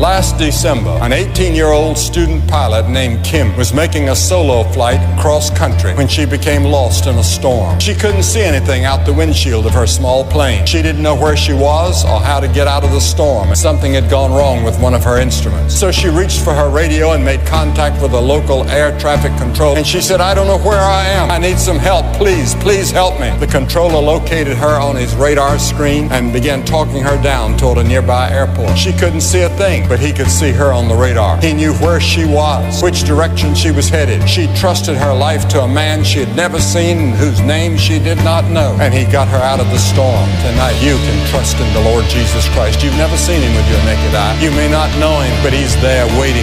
Last December, an 18 year old student pilot named Kim was making a solo flight cross country when she became lost in a storm. She couldn't see anything out the windshield of her small plane. She didn't know where she was or how to get out of the storm. Something had gone wrong with one of her instruments. So she reached for her radio and made contact with the local air traffic control. And she said, I don't know where I am. I need some help. Please, please help me. The controller located her on his radar screen and began talking her down toward a nearby airport. She couldn't see a thing, but he could see her on the radar. He knew where she was, which direction she was headed. She trusted her life to a man she had never seen and whose name she did not know. And he got her out of the storm. Tonight, you can trust in the Lord Jesus Christ. You've never seen him with your naked eye. You may not know him, but he's there waiting.